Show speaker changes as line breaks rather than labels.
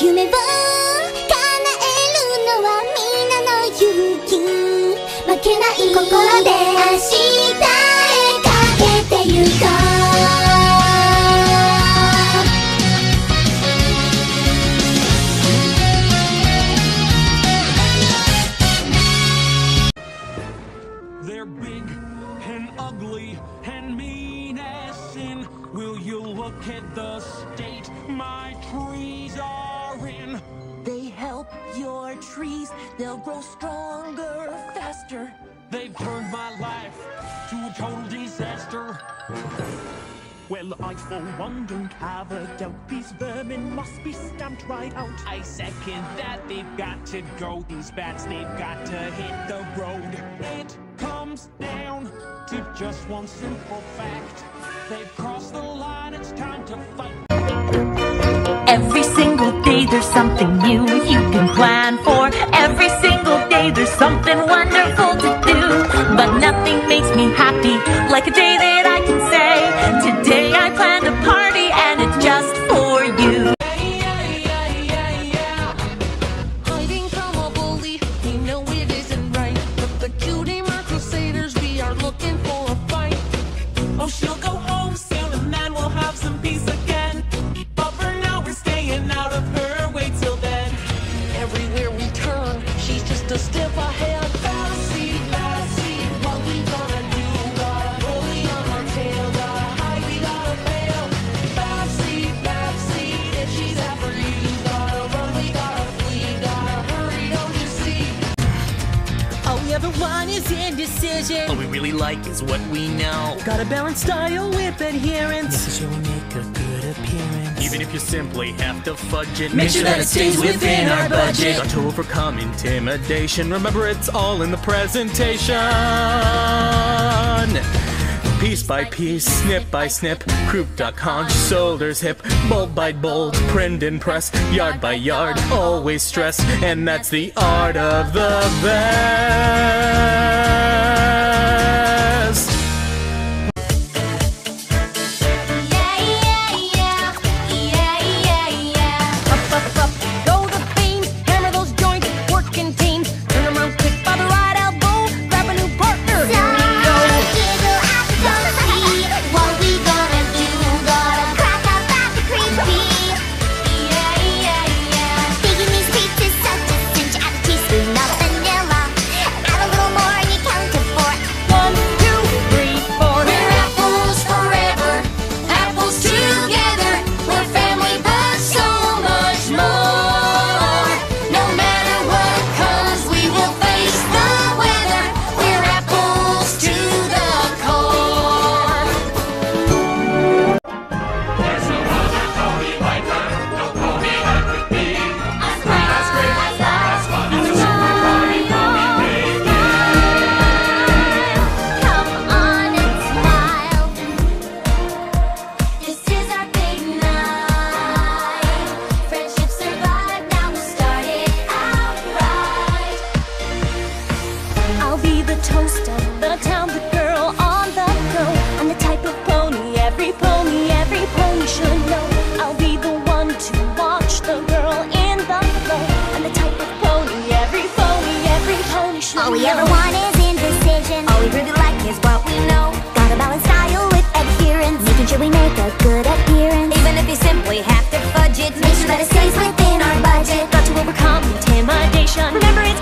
夢を叶えるのは皆の勇気負けない心で明日へかけてゆこう
They're big and ugly and mean as sin. Will you look at the state my trees are
They'll grow stronger, faster.
They've turned my life to a total disaster.
Well, I for one don't have a doubt these vermin must be stamped right out.
I second that they've got to go. These bats, they've got to hit the road. It comes down to just one simple fact. They've crossed the line, it's time to fight.
Every single day there's something new you can plan for. Day indecision. What we really like is what we know. Got a balanced style with adherence. Yes, you'll make a good appearance. Even if you simply have to fudge it, Make sure that it stays
within our budget. Got to overcome intimidation. Remember, it's all in the presentation. Piece by piece, snip by snip, croup dock
haunch, shoulders hip, bold by bold, print and press, yard by yard, always stress, and that's the art of the best. toaster, but
I'm town the girl on the go. I'm the type of pony every pony, every pony should know. I'll be the one to watch the girl in the flow. I'm the type of pony every pony, every pony should know. All
we ever want is indecision.
All we really like is what we know.
Gotta balance style with adherence,
making sure we make a good appearance. Even if you simply have to fudge it,
make sure that it stays within our budget.
Got to overcome intimidation. Remember it's